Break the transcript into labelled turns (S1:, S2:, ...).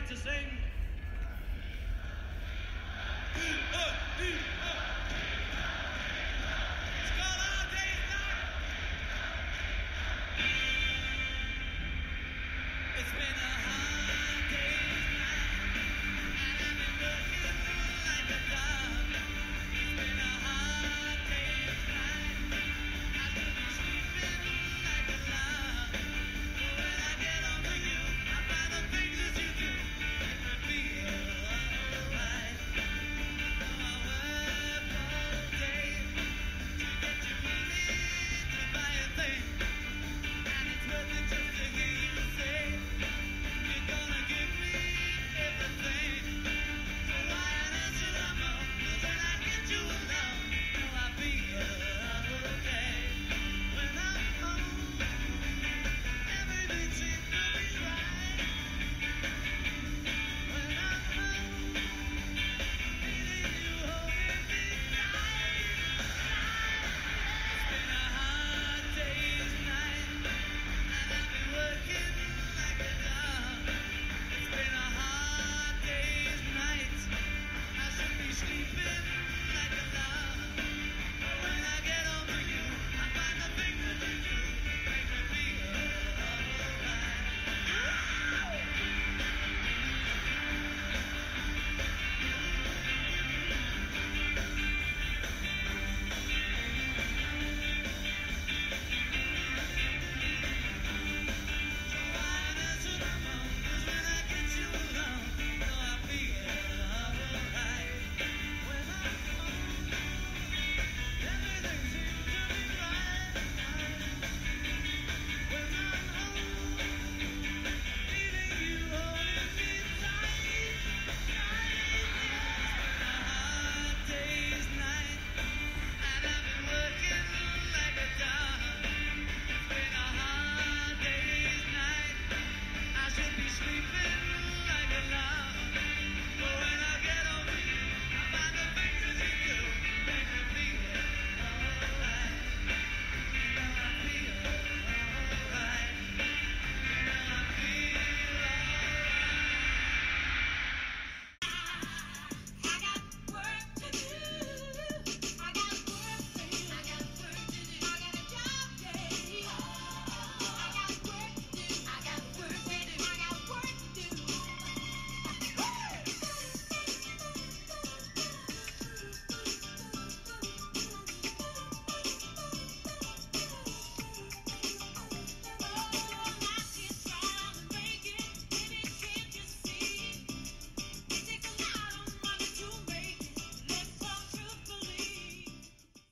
S1: like to sing